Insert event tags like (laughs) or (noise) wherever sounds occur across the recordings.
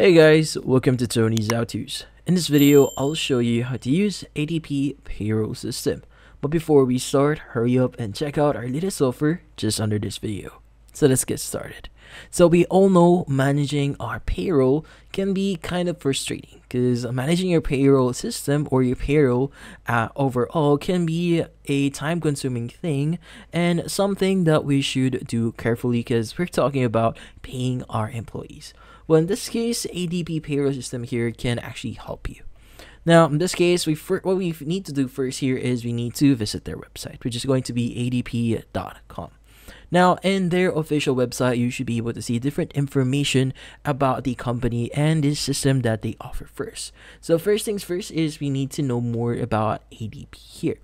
Hey guys, welcome to Tony's To's. In this video, I'll show you how to use ADP payroll system. But before we start, hurry up and check out our latest offer just under this video. So let's get started. So we all know managing our payroll can be kind of frustrating because managing your payroll system or your payroll uh, overall can be a time consuming thing and something that we should do carefully because we're talking about paying our employees. Well, in this case, ADP payroll system here can actually help you. Now, in this case, we what we need to do first here is we need to visit their website, which is going to be adp.com. Now, in their official website, you should be able to see different information about the company and the system that they offer first. So, first things first is we need to know more about ADP here.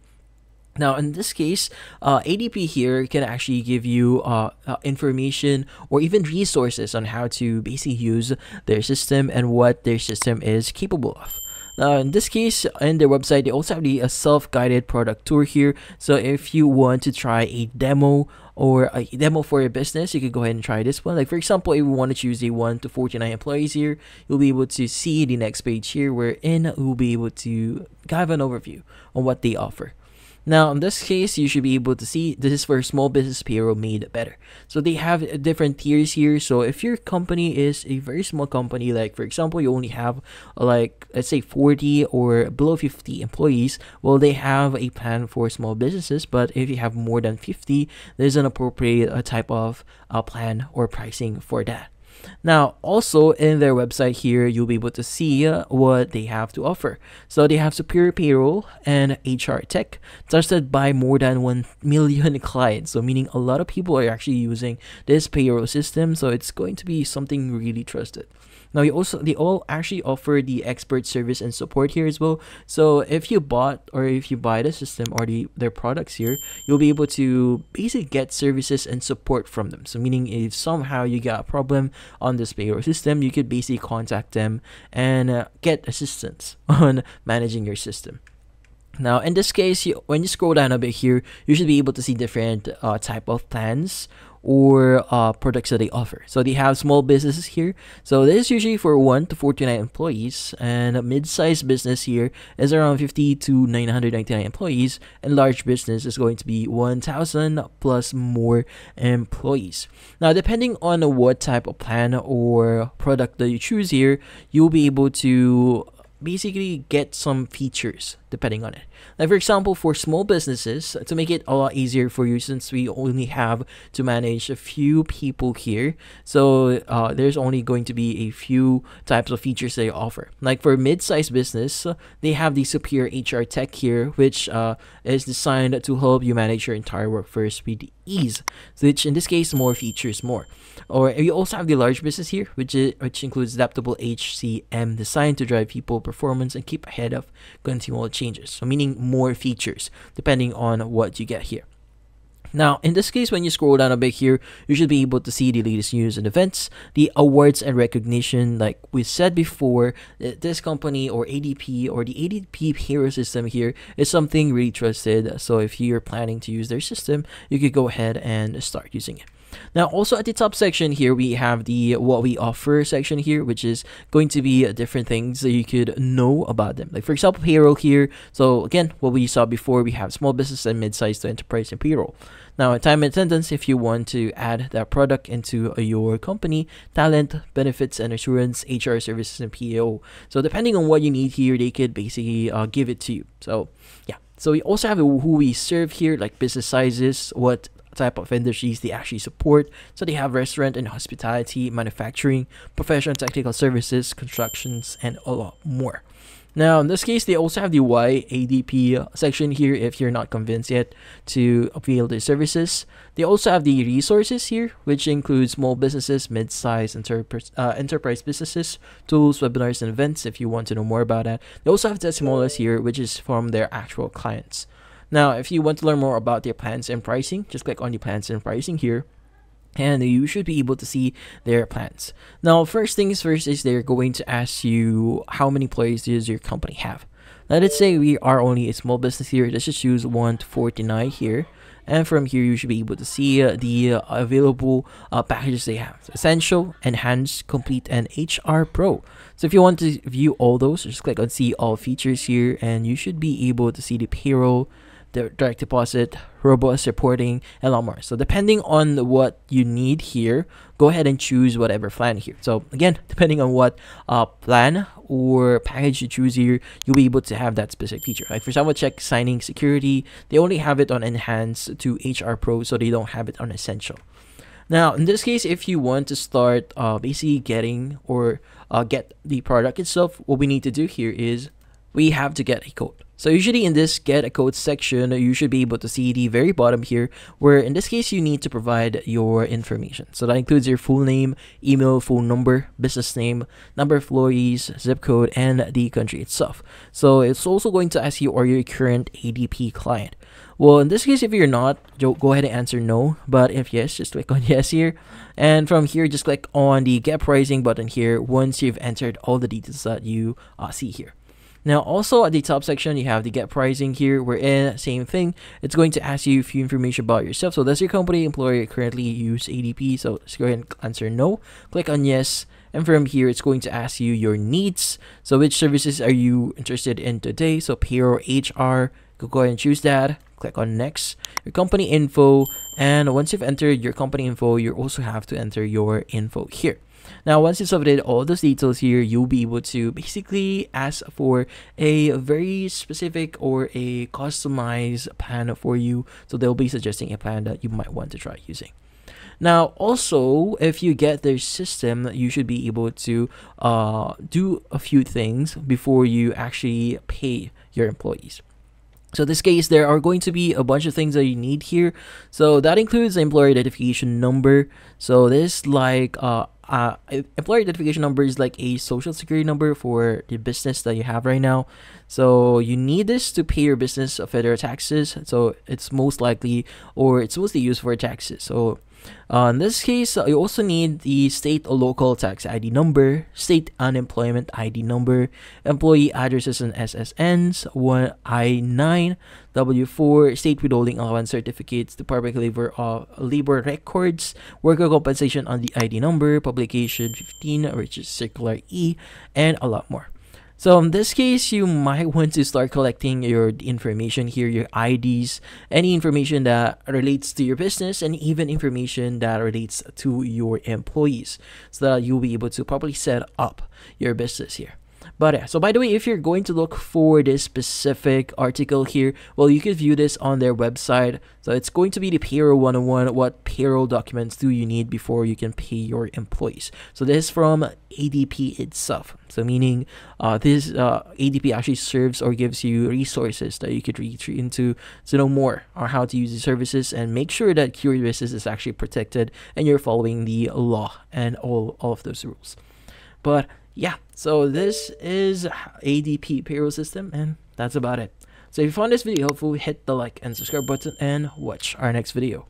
Now, in this case, uh, ADP here can actually give you uh, uh, information or even resources on how to basically use their system and what their system is capable of. Now, in this case, in their website, they also have the a self-guided product tour here. So if you want to try a demo or a demo for your business, you can go ahead and try this one. Like for example, if you want to choose a 1 to 49 employees here, you'll be able to see the next page here wherein we'll be able to give an overview on what they offer. Now, in this case, you should be able to see this is for small business payroll made better. So they have different tiers here. So if your company is a very small company, like for example, you only have like let's say 40 or below 50 employees, well, they have a plan for small businesses. But if you have more than 50, there's an appropriate uh, type of uh, plan or pricing for that. Now, also in their website here, you'll be able to see uh, what they have to offer. So they have superior payroll and HR tech trusted by more than 1 million (laughs) clients. So meaning a lot of people are actually using this payroll system. So it's going to be something really trusted. Now, you also they all actually offer the expert service and support here as well. So if you bought or if you buy the system or the their products here, you'll be able to basically get services and support from them. So meaning if somehow you got a problem on this payroll system, you could basically contact them and uh, get assistance (laughs) on managing your system. Now, in this case, you, when you scroll down a bit here, you should be able to see different uh, type of plans or uh, products that they offer. So they have small businesses here. So this is usually for 1 to 49 employees. And a mid-sized business here is around 50 to 999 employees. And large business is going to be 1,000 plus more employees. Now, depending on what type of plan or product that you choose here, you'll be able to basically get some features depending on it. Like for example, for small businesses, to make it a lot easier for you since we only have to manage a few people here, so uh, there's only going to be a few types of features they offer. Like for mid-sized business, they have the Superior HR Tech here, which uh, is designed to help you manage your entire workforce with ease. Which in this case, more features, more. Or you also have the large business here, which is, which includes adaptable HCM designed to drive people performance and keep ahead of continual changes. So meaning more features depending on what you get here. Now, in this case, when you scroll down a bit here, you should be able to see the latest news and events, the awards and recognition. Like we said before, uh, this company or ADP or the ADP payroll system here is something really trusted. So if you're planning to use their system, you could go ahead and start using it. Now, also at the top section here, we have the what we offer section here, which is going to be different things that you could know about them. Like for example, payroll here. So again, what we saw before, we have small business and mid-sized to enterprise and payroll. Now, time and attendance, if you want to add that product into your company, talent, benefits and assurance, HR services, and PEO. So depending on what you need here, they could basically uh, give it to you. So yeah. So we also have who we serve here, like business sizes, what type of industries they actually support. So they have restaurant and hospitality, manufacturing, professional technical services, constructions, and a lot more. Now, in this case, they also have the Why ADP section here if you're not convinced yet to avail their services. They also have the resources here, which includes small businesses, mid-sized enterprise, uh, enterprise businesses, tools, webinars, and events if you want to know more about that. They also have testimonials here, which is from their actual clients. Now, if you want to learn more about their plans and pricing, just click on the plans and pricing here and you should be able to see their plans. Now, first things first is they're going to ask you how many employees does your company have. Now, let's say we are only a small business here. Let's just choose 1 to 49 here. and from here you should be able to see uh, the uh, available uh, packages they have. So Essential, Enhanced, Complete, and HR Pro. So if you want to view all those, just click on see all features here and you should be able to see the payroll, direct deposit, robust reporting, and a lot more. So depending on what you need here, go ahead and choose whatever plan here. So again, (laughs) depending on what uh, plan or package you choose here, you'll be able to have that specific feature. Like for example, check signing security, they only have it on enhanced to HR Pro, so they don't have it on essential. Now, in this case, if you want to start uh, basically getting or uh, get the product itself, what we need to do here is we have to get a code. So usually in this get a code section, you should be able to see the very bottom here, where in this case, you need to provide your information. So that includes your full name, email, phone number, business name, number of employees, zip code, and the country itself. So it's also going to ask you, are you a current ADP client? Well, in this case, if you're not, go ahead and answer no. But if yes, just click on (laughs) yes here. And from here, just click on the get pricing button here once you've entered all the details that you uh, see here. Now, also at the top section, you have the get pricing here, wherein same thing, it's going to ask you a few information about yourself. So does your company employer currently use ADP? So let's go ahead and answer no. Click on yes. And from here, it's going to ask you your needs. So which services are you interested in today? So payroll, HR, go ahead and choose that. Click on next. Your company info. And once you've entered your company info, you also have to enter your info here. Now, once you submitted all those details here, you'll be able to basically ask for a very specific or a customized plan for you. So they'll be suggesting a plan that you might want to try using. Now, also, if you get their system, you should be able to uh, do a few things before you actually pay your employees. So in this case, there are going to be a bunch of things that you need here. So that includes employer identification number. So this like uh, uh, employer identification number is like a social security number for the business that you have right now. So you need this to pay your business federal taxes. So it's most likely, or it's mostly used for taxes. So uh, in this case, uh, you also need the state or local tax ID number, state unemployment ID number, employee addresses and SSNs, one I9, W4, state withholding allowance certificates, Department of Labor, uh, labor records, worker compensation on the ID number, publication 15, which is circular E, and a lot more. So in this case, you might want to start collecting your information here, your IDs, any information that relates to your business, and even information that relates to your employees so that you'll be able to properly set up your business here. But yeah, so by the way, if you're going to look for this specific article here, well, you can view this on their website. So it's going to be the payroll 101. What payroll documents do you need before you can pay your employees? So this is from ADP itself. So meaning uh, this uh, ADP actually serves or gives you resources that you could reach into to know more on how to use the services and make sure that your business is actually protected and you're following the law and all, all of those rules. But yeah, so this is ADP payroll system, and that's about it. So if you found this video helpful, hit the like and subscribe button and watch our next video.